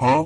Huh?